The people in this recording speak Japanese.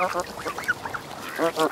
Uh-uh.